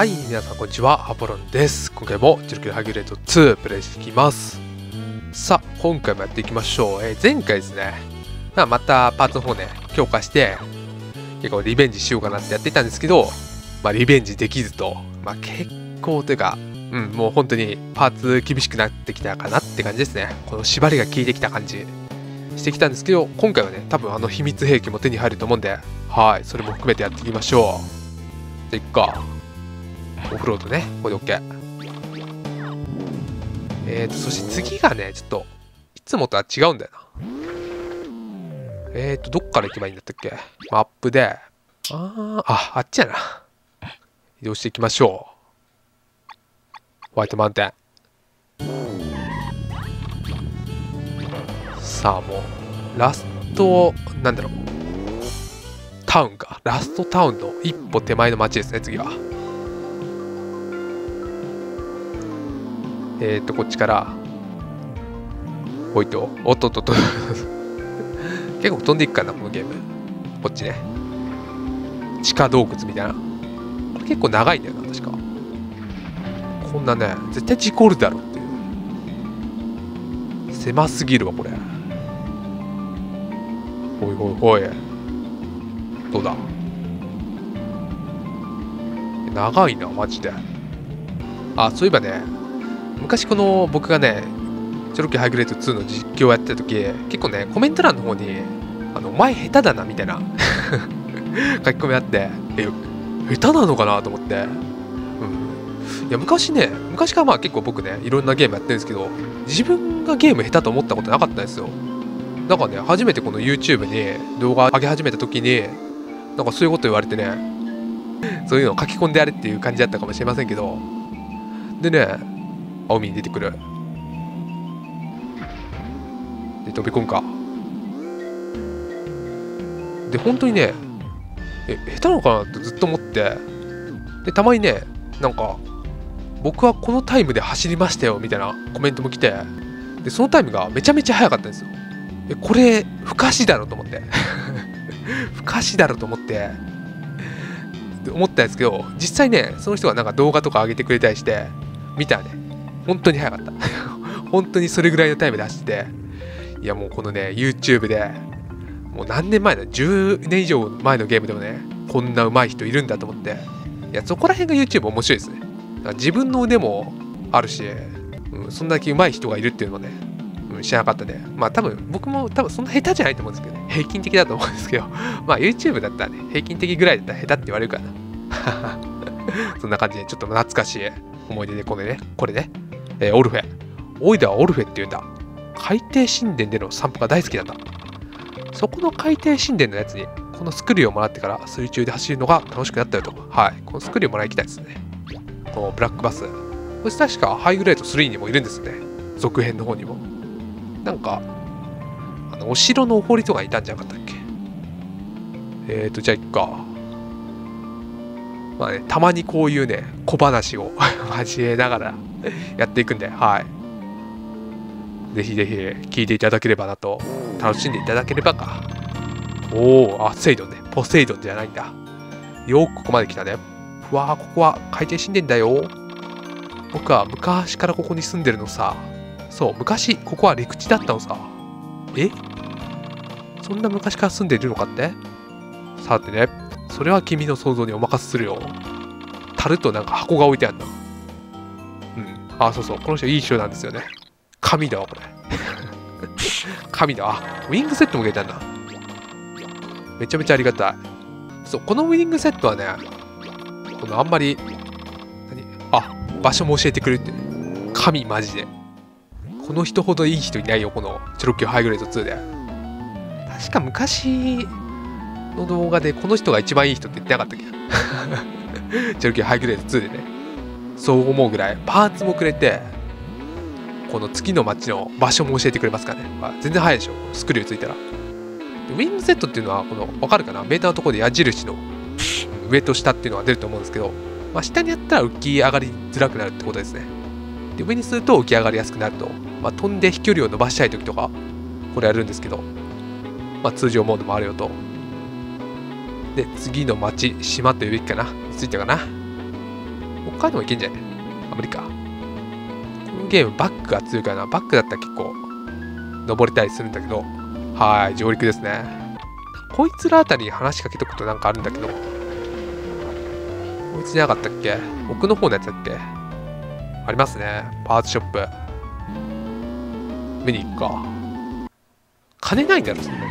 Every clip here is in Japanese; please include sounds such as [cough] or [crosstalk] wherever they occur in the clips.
はい、皆さんこんにちは、アポロンです。今回もジルキハギレート2プレイしていきます。さあ、今回もやっていきましょう。えー前回ですね、まあ、またパーツの方ね、強化して、結構リベンジしようかなってやっていたんですけど、まあ、リベンジできずと、まあ、結構というか、うん、もう本当にパーツ厳しくなってきたかなって感じですね。この縛りが効いてきた感じしてきたんですけど、今回はね、多分あの秘密兵器も手に入ると思うんで、はい、それも含めてやっていきましょう。じゃあ、いっか。オフロードね、これで OK。えーと、そして次がね、ちょっと、いつもとは違うんだよな。えーと、どっから行けばいいんだったっけ？マップで、あ、あ、あっちやな。移動していきましょう。ホワイトマウンテン。さあ、もう、ラスト、なんだろう。タウンか。ラストタウンの一歩手前の街ですね、次は。えー、っと、こっちから、おいと、おっとっとっと。[laughs] 結構飛んでいくかな、このゲーム。こっちね。地下洞窟みたいな。これ結構長いんだよな、確か。こんなね、絶対事故るだろっていう。狭すぎるわ、これ。おいおいおい。どうだ？長いな、マジで。あ、そういえばね、昔この僕がね、チョロキハイグレード2の実況をやってた時、結構ね、コメント欄の方に、あの、前下手だなみたいな [laughs] 書き込みあって、え、下手なのかなと思って。うん。いや、昔ね、昔からまあ結構僕ね、いろんなゲームやってるんですけど、自分がゲーム下手と思ったことなかったんですよ。なんかね、初めてこの YouTube に動画上げ始めた時に、なんかそういうこと言われてね、そういうのを書き込んでやれっていう感じだったかもしれませんけど、でね、あ海に出てくる。で、飛び込むか。で、本当にね、え、下手なのかなってずっと思って、で、たまにね、なんか、僕はこのタイムで走りましたよみたいなコメントも来て、で、そのタイムがめちゃめちゃ速かったんですよ。え、これ、不可視だろと思って。[laughs] 不可視だろと思って、で思ったんですけど、実際ね、その人がなんか動画とか上げてくれたりして、見たね、本当に速かった。[laughs] 本当にそれぐらいのタイムで走ってて、いやもうこのね、YouTube で、もう何年前だ、10年以上前のゲームでもね、こんな上手い人いるんだと思って、いや、そこら辺が YouTube 面白いですね。自分の腕もあるし、うん、そんだけ上手い人がいるっていうのもね、うん、知らなかったね。まあ多分、僕も多分そんな下手じゃないと思うんですけどね、平均的だと思うんですけど、[laughs] まあ YouTube だったらね、平均的ぐらいだったら下手って言われるからな。[laughs] そんな感じで、ちょっと懐かしい思い出で、これね、これね、えーオルフェ。オイダはオルフェって言うんだ。海底神殿での散歩が大好きなんだ。そこの海底神殿のやつに、このスクリューをもらってから水中で走るのが楽しくなったよと。はい。このスクリューもらいきたいですね。このブラックバス。これ確かハイグレード3にもいるんですね。続編の方にも。なんか、あの、お城のお堀とかいたんじゃなかったっけ？えーと、じゃあ行くか。まあね、たまにこういうね、小話を [laughs] 交えながらやっていくんで、はい。ぜひぜひ聞いていただければなと、楽しんでいただければか。おお、あ、セイドンね。ポセイドンじゃないんだ。よくここまで来たね。うわあ、ここは海底神殿だよ。僕は昔からここに住んでるのさ。そう、昔、ここは陸地だったのさ。え？そんな昔から住んでいるのかって？さてね、それは君の想像にお任せするよ。樽となんか箱が置いてあるんだ。あ、そうそう。この人いい人なんですよね。神だわ、これ。[laughs] 神だわ。ウィングセットもくれたんだ。めちゃめちゃありがたい。そう、このウィングセットはね、このあんまり、何？あ、場所も教えてくれるって。神マジで。この人ほどいい人いないよ、このチョロキューハイグレード2で。確か昔の動画でこの人が一番いい人って言ってなかったっけ？[laughs] チョロキューハイグレード2でね。そう思うぐらい、パーツもくれて、この月の街の場所も教えてくれますからね。まあ、全然早いでしょ。スクリューついたら。ウィングセットっていうのは、この、わかるかな？メーターのところで矢印の上と下っていうのが出ると思うんですけど、まあ、下にやったら浮き上がりづらくなるってことですね。で、上にすると浮き上がりやすくなると。まあ、飛んで飛距離を伸ばしたい時とか、これやるんですけど、まあ、通常モードもあるよと。で、次の町、島というべきかな？ついたかな？他でもいけんじゃねあ、無理か。このゲームバックが強いからな。バックだったら結構登れたりするんだけど。はい、上陸ですね。こいつらあたりに話しかけとくとなんかあるんだけど。こいつじゃなかったっけ？奥の方のやつだっけ？ありますね。パーツショップ。見に行くか。金ないんだろ、そんな。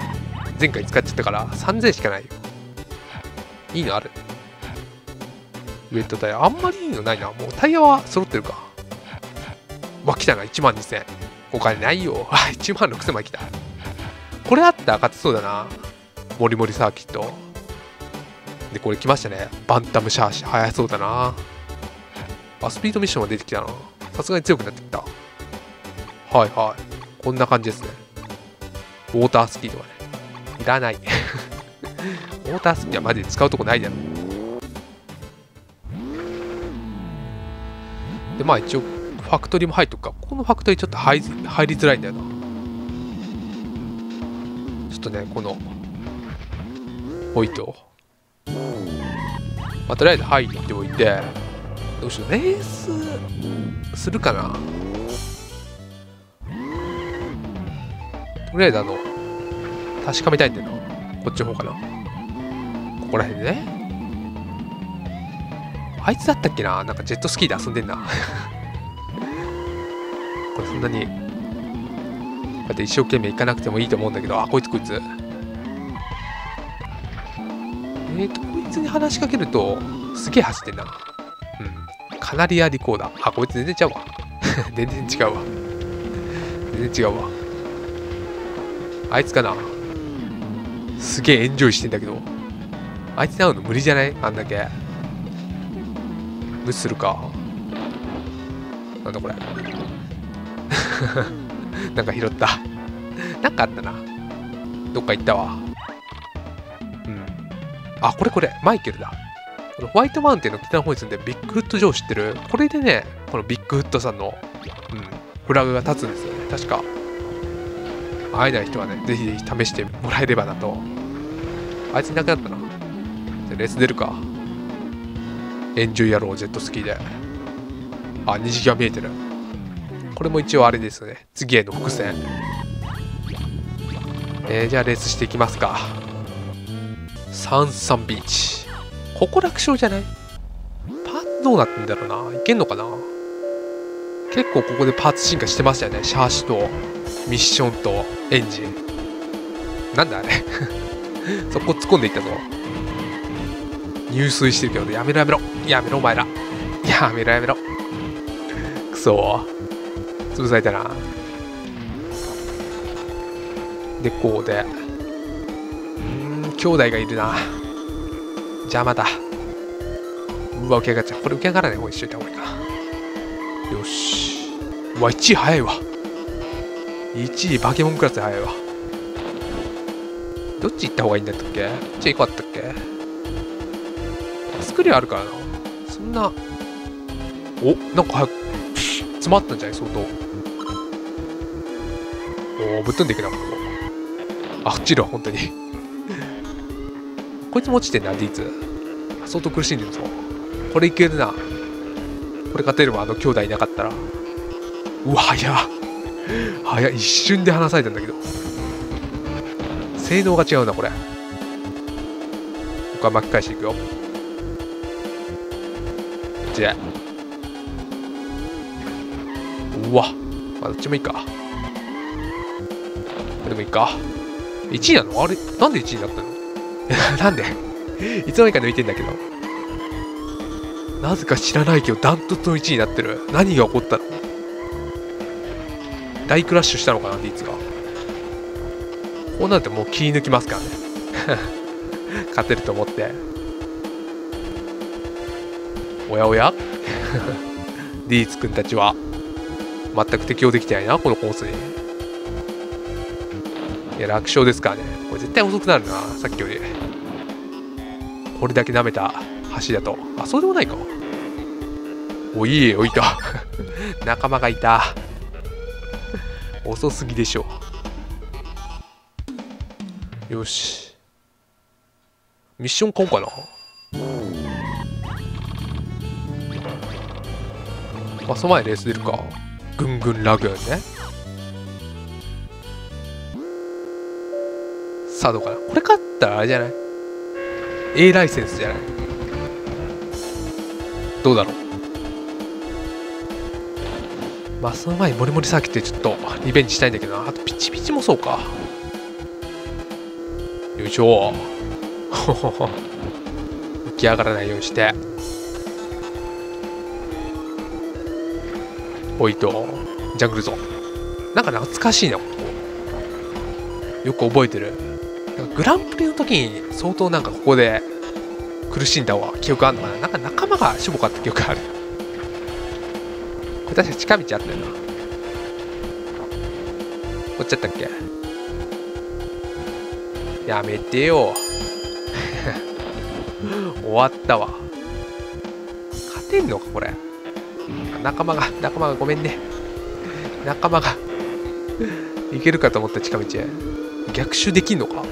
前回使っちゃったから3000しかないよ。いいのある？ウェットタイヤ。あんまりいいのないな。もうタイヤは揃ってるか。わ、来たな。1万2000。お金ないよ。1万6000まで来た。これあったら勝てそうだな。モリモリサーキット。で、これ来ましたね。バンタムシャーシ。速そうだな。あ、スピードミッションが出てきたな。さすがに強くなってきた。はいはい。こんな感じですね。ウォータースキーとかね。いらない。[laughs] ウォータースキーはマジで使うとこないだろ。で、まあ一応、ファクトリーも入っとくか。ここのファクトリーちょっと入りづらいんだよな。ちょっとね、この、置いと。まあ、とりあえず入っておいて、どうしよう、レースするかなとりあえずあの、確かめたいんだよな。こっちの方かな。ここら辺でね。あいつだったっけな？なんかジェットスキーで遊んでんな。[laughs] これそんなに、だって一生懸命行かなくてもいいと思うんだけど、あ、こいつこいつ。えーと、こいつに話しかけると、すげえ走ってんな。うん。カナリアリコーダー。あ、こいつ全然違うわ。[laughs] 全然違うわ。全然違うわ。あいつかな？すげえエンジョイしてんだけど。あいつに会うの無理じゃない？あんだけ。無視するか。なんだこれ。[laughs] なんか拾った。なんかあったな。どっか行ったわ。うん。あ、これこれ。マイケルだ。このホワイトマウンテンの北の方に住んでビッグフット・ジョー知ってる？これでね、このビッグフットさんの、うん、フラグが立つんですよね。確か。会えない人はね、ぜひぜひ試してもらえればなと。あいついなくなったな。じゃあレース出るか。エンジョイ野郎ジェットスキーで。あ、虹が見えてる。これも一応あれですよね。次への伏線。えー、じゃあレースしていきますか。サンサンビーチ。ここ楽勝じゃない？パーツどうなってんだろうないけんのかな？結構ここでパーツ進化してましたよね。シャーシとミッションとエンジン。なんだあれ？[laughs] そこ突っ込んでいったぞ。入水してるけど、やめろやめろ。やめろお前ら。やめろやめろ。くそ潰されたな。で、こうで。うーん、兄弟がいるな。邪魔だ。うわ、浮き上がっちゃう。これ浮き上がらない方にしといた方がいいか。よし。うわ、1位早いわ。1位バケモンクラスで早いわ。どっち行った方がいいんだったっけ？どっち行こうかったっけ？スクリューあるからな。そんな。おなんか早く。詰まったんじゃない？相当。おお、ぶっ飛んでいくな、ここ。あ、落ちるわ、本当に。[laughs] こいつも落ちてんな、D2。相当苦しんでるぞ。これいけるな。これ勝てるわ、あの兄弟いなかったら。うわ、早っ。早い。一瞬で離されたんだけど。性能が違うな、これ。ここは巻き返していくよ。こっちで。うわ。まあ、どっちもいいか。これでもいいか。1位なの？あれ？なんで1位になったの？[laughs] なんで？[laughs] いつの間にか抜いてんだけど。なぜか知らないけど、ダントツの1位になってる。何が起こった？の大クラッシュしたのかな、ディーツが。こうなるともう気抜きますからね。[laughs] 勝てると思って。おやおやディーツ君たちは全く適応できてないな、このコースに。いや、楽勝ですからね。これ絶対遅くなるな、さっきより。これだけ舐めた橋だと。あ、そうでもないか。おいいおいた。[laughs] 仲間がいた。遅すぎでしょう。よし。ミッション買おうかな。まあ、その前レース出るか。ぐんぐんラグーンね。さあ、どうかな。これ勝ったらあれじゃない ?A ライセンスじゃない？どうだろうまあ、その前にモリモリサーキットでちょっとリベンジしたいんだけどな。あとピチピチもそうか。よいしょ。[laughs] 浮き上がらないようにして。おいと、ジャングルゾーン。なんか懐かしいな、ここ。よく覚えてる。グランプリの時に相当なんかここで苦しんだわ記憶あるのかななんか仲間がしょぼかった記憶ある。これ確か近道あったよな。こっちゃったっけ？やめてよ。[laughs] 終わったわ。勝てんのか、これ。仲間が、仲間がごめんね。仲間がいけるかと思った近道へ。逆襲できんのか？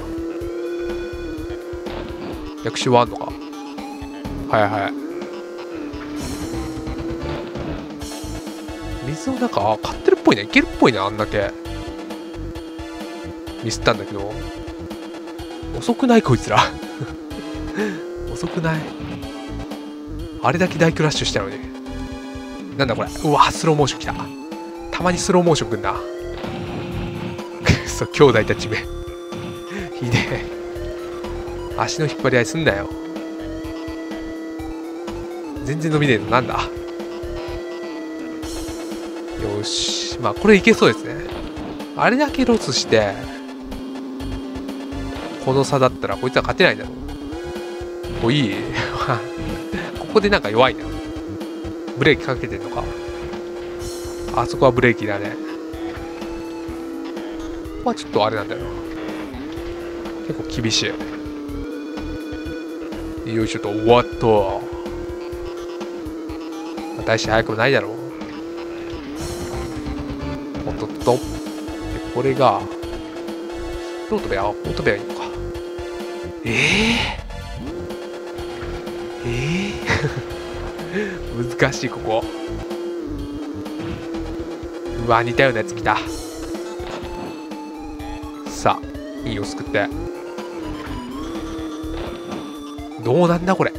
逆襲はあんのか？はいはい。水の中、あ、買ってるっぽいね。いけるっぽいね、あんだけ。ミスったんだけど。遅くない？こいつら。[laughs] 遅くない？あれだけ大クラッシュしたのに。なんだこれ。うわ、スローモーション来た。たまにスローモーションくんな。く [laughs] そ、兄弟たちめ。[laughs] ひでえ。足の引っ張り合いすんなよ。全然伸びねえの。なんだ？よし。まあ、これいけそうですね。あれだけロスして、この差だったらこいつは勝てないだろう。おいい？[laughs] ここでなんか弱いな。ブレーキかけてんのか。あそこはブレーキだね。ここはちょっとあれなんだよな。結構厳しい。よいしょと。終わった、大して早くもないだろう。おっとっとでこれが。どう飛べばこう飛べばいいのか。ええー、ええー？難しいここ。うわ似たようなやつ来た。さあいいを救って。どうなんだこれ。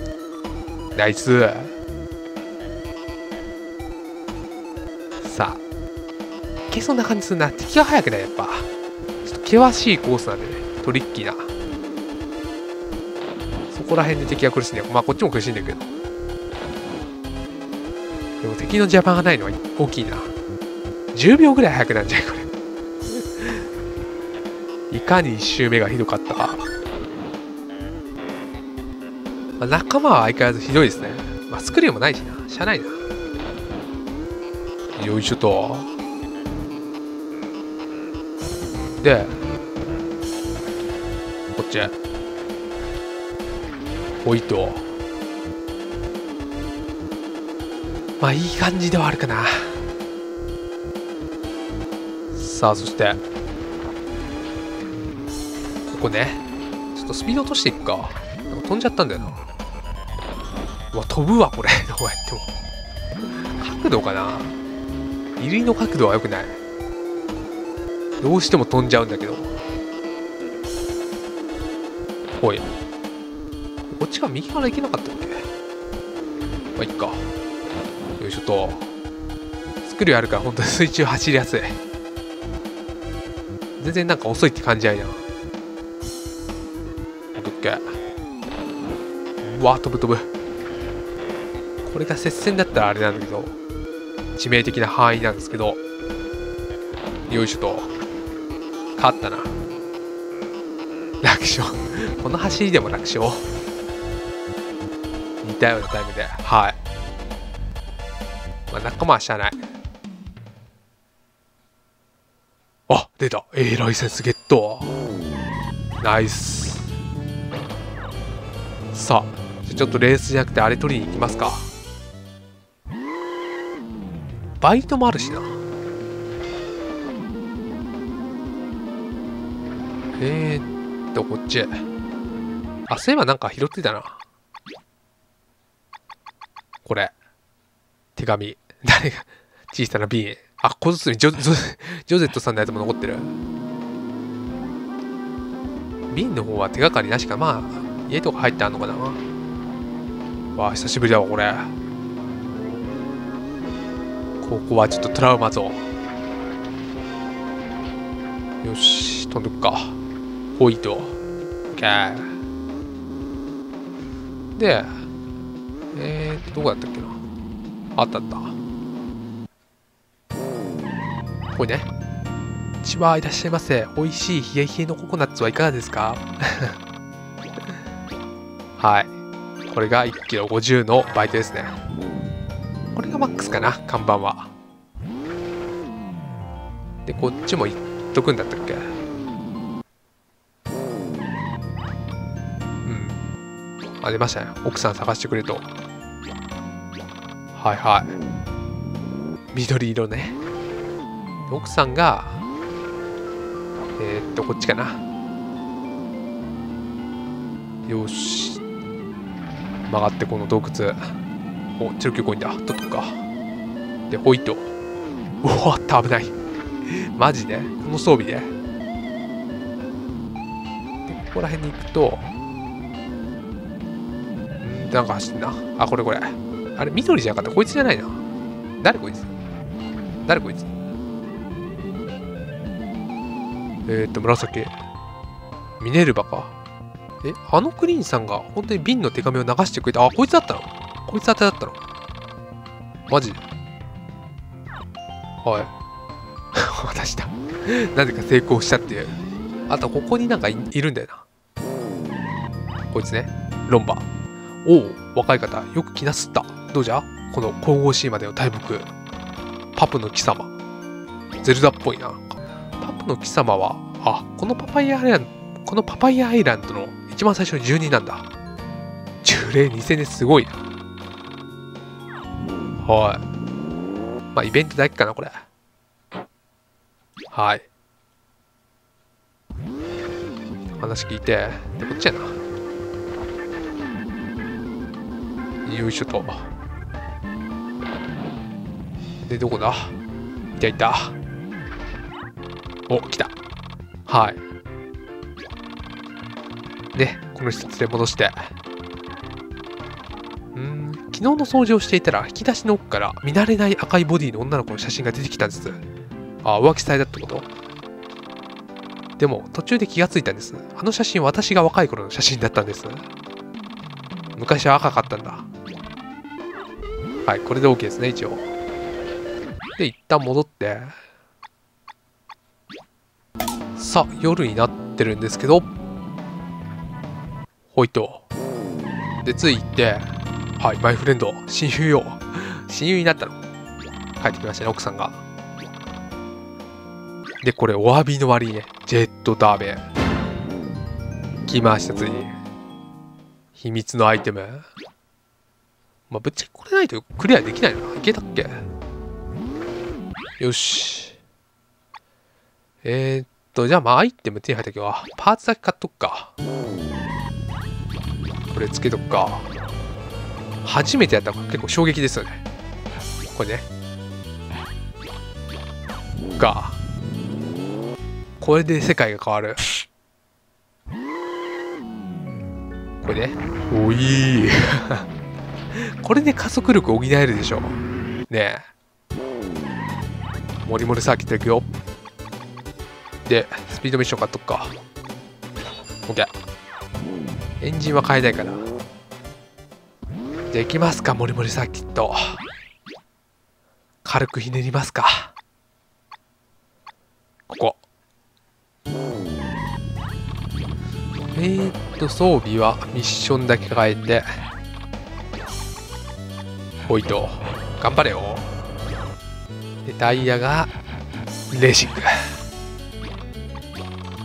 ナイス。さあいけそうな感じするな。敵が速くないやっぱ。ちょっと険しいコースなんでね。トリッキーな。そこら辺で敵が苦しんでまあこっちも苦しんでるけど。でも敵の邪魔がないのは大きいな。10秒ぐらい早くなんじゃない？これ。いかに1周目がひどかったか。まあ、仲間は相変わらずひどいですね。まあ、スクリューもないしな。しゃないな。よいしょと。で、こっちへ。おいと。まあいい感じではあるかな。さあそしてここね。ちょっとスピード落としていくか。飛んじゃったんだよな。うわ飛ぶわこれ。[laughs] どうやっても。角度かな。入りの角度は良くない。どうしても飛んじゃうんだけど。おい。こっちが右から行けなかったっけ？まあいっか。よいしょとスクリューあるから本当に水中走りやすい。全然なんか遅いって感じないなオッケーうわ飛ぶ飛ぶ。これが接戦だったらあれなんだけど致命的な範囲なんですけどよいしょと。勝ったな。楽勝。[laughs] この走りでも楽勝。似たようなタイムで。はい。仲間はしゃない。あ、出た。えー、ライセンスゲット。ナイス。さあ、じゃちょっとレースじゃなくてあれ取りに行きますか。バイトもあるしな。えーっと、こっち。あ、そういえばなんか拾ってたな。これ。手紙誰が小さな瓶あ小包ジョジョジョゼットさんのやつも残ってる。瓶の方は手がかりなしか。まあ家とか入ってあんのかな。わあ久しぶりだわこれ。ここはちょっとトラウマゾーンよし飛んどくか。ホイート。オッケー。でえーとどこだったっけな。あったあった。これね。ちはいらっしゃいませ。美味しい冷え冷えのココナッツはいかがですか？[laughs] はい。これが1キロ50のバイトですね。これがマックスかな？看板は。でこっちも行っとくんだったっけ？うん。あ出ましたね。奥さん探してくれと。はいはい。緑色ね。奥さんがえー、っとこっちかな。よし。曲がってこの洞窟。おチェロキュコインだ。取っとくか。でホイットうわっと危ない。マジで？この装備で？でここら辺に行くと。んなんか走んな。あこれこれ。あれ緑じゃなかった？こいつじゃないな。誰こいつ？誰こいつ？えっ、と紫。ミネルヴァか。えあのクリーンさんが本当に瓶の手紙を流してくれたあこいつだったの？こいつ当てだったの？マジで？はい。渡したなぜか成功したっていう。あとここになんかいるんだよな。こいつね。ロンバ。おお若い方。よく気なすった。どうじゃ？この神々しいまでの大木。パプの貴様。ゼルダっぽいな。プの貴様はあこのパパイヤアイランドこのパパイヤアイランドの一番最初の住人なんだ。呪霊2000年すごいな。はい。まあイベントだけかなこれ。はい。話聞いて。でこっちやな。よいしょと。でどこだ？いたいた。お来た。はい。でこの施設で戻して。うん昨日の掃除をしていたら引き出しの奥から見慣れない赤いボディの女の子の写真が出てきたんです。あ浮気されたってこと？でも途中で気がついたんです。あの写真私が若い頃の写真だったんです。昔は赤かったんだ。はいこれで OK ですね一応。で一旦戻って。さあ夜になってるんですけどほいと。でついてはいマイフレンド親友よ。[laughs] 親友になったの。帰ってきましたね奥さんが。でこれお詫びの割にねジェットダーベ来ましたついに。秘密のアイテム。まあぶっちゃけこれないとクリアできないのいけたっけ？よし。えー、っと、じゃあまあアイテム手に入ったけど、パーツだけ買っとくか。これつけとくか。初めてやったら結構衝撃ですよね。これね。が。これで世界が変わる。これね。おいい [laughs] これで加速力補えるでしょ。ねえ。モリモリサーキットいくよ。で、スピードミッション買っとくか。OK。エンジンは変えないから。できますか、モリモリサーキット。軽くひねりますか。ここ。えー、っと、装備はミッションだけ変えて。ほいと。頑張れよ。でタイヤがレーシング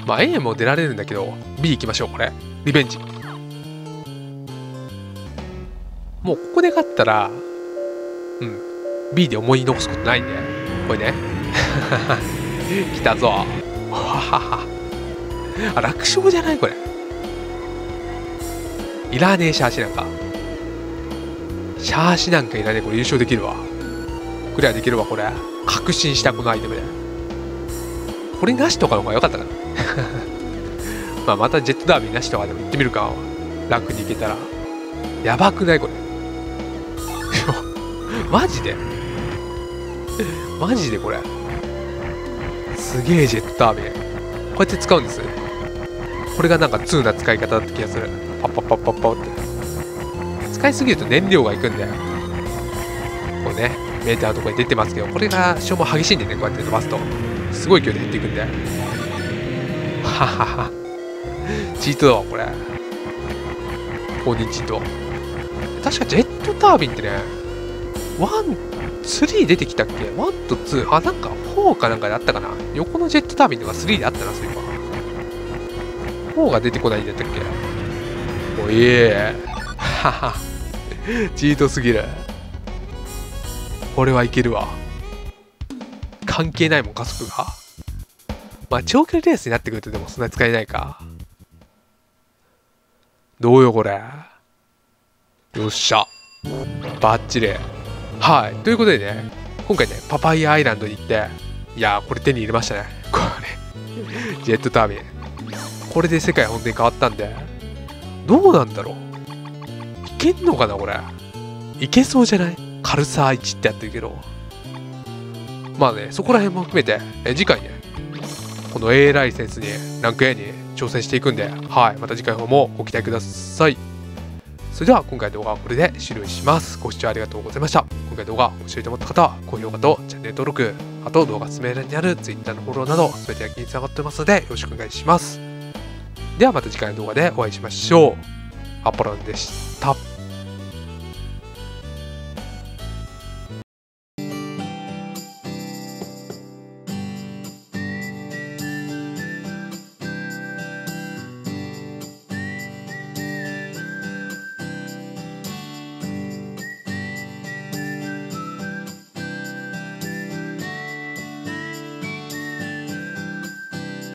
まあ A も出られるんだけど B 行きましょうこれ。リベンジ。もうここで勝ったらうん。B で思い残すことないんでこれね。[laughs] 来たぞ。わはあ楽勝じゃないこれ。いらねえシャーシなんか。シャーシなんかいらねえ。これ優勝できるわ。クリアできるわこれ。確信したこのアイテムでこれなしとかの方が良かったかな。まあまたジェットダービーなしとかでも行ってみるか。楽に行けたら。やばくないこれ。[laughs] マジで？マジでこれ。すげえジェットダービー。こうやって使うんです？これがなんか2な使い方だった気がする。パッパッパッパッパって。使いすぎると燃料がいくんだよ。こうねメーターとこに出てますけど。これが消耗激しいんでねこうやって伸ばすと。すごい勢いで減っていくんでははは。チートだわこれ。公認チート。確かジェットタービンってねワン3出てきたっけ ?1 と2あなんか4かなんかであったかな？横のジェットタービンとか3であったなそういえば。4が出てこないんだったっけ？おいえ。はは。チートすぎる。これはいけるわ。関係ないもん加速が。まあ長距離レースになってくるとでもそんなに使えないか。どうよこれ。よっしゃ。バッチリ。はい。ということでね今回ねパパイヤアイランドに行っていやーこれ手に入れましたね。これ。ジェットタービンこれで世界本当に変わったんで。どうなんだろう。いけんのかなこれ。いけそうじゃない？軽さ1ってやってるけど。まあねそこら辺も含めてえ次回ねこの A ライセンスにランク A に挑戦していくんではいまた次回の方もご期待ください。それでは今回の動画はこれで終了します。ご視聴ありがとうございました。今回動画面白いと思った方は高評価とチャンネル登録あと動画説明欄にある Twitter のフォローなど全て焼きにつながってますのでよろしくお願いします。ではまた次回の動画でお会いしましょう。アポロンでした。